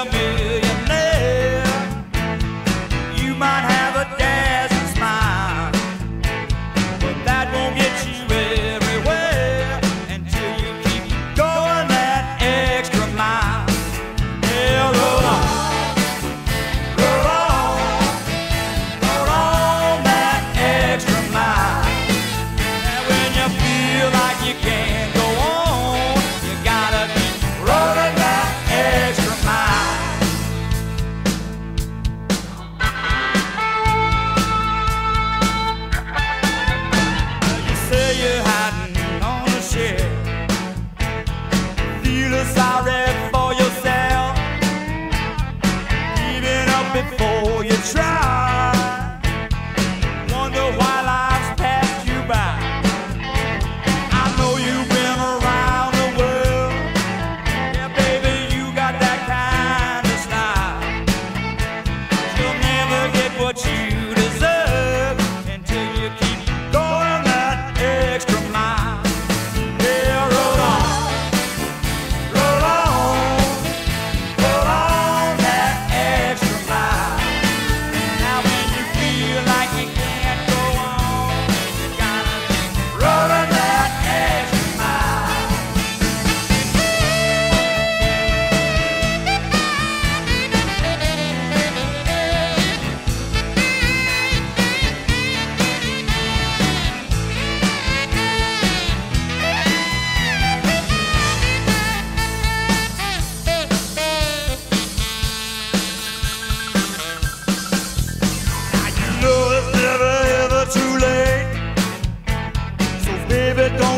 amei. for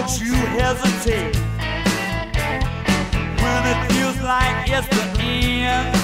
Don't you hesitate when it feels like it's the end.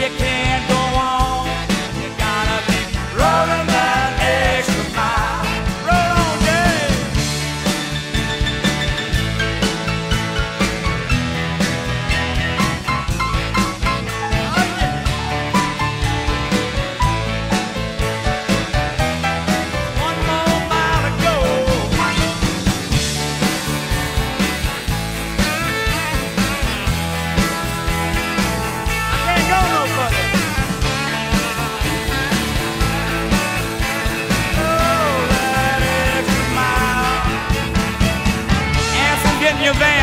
you can't. event.